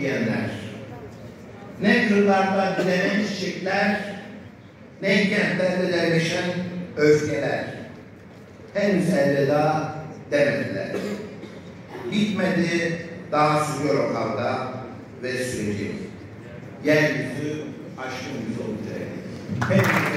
diyenler, ne kırlarda bilenen çiçekler, ne kentlerde derleşen öfkeler, henüz elveda demediler. Bitmedi, daha sürüyor o kavga ve sürecek. Yeryüzü aşkın yüzü olacak. Hepinize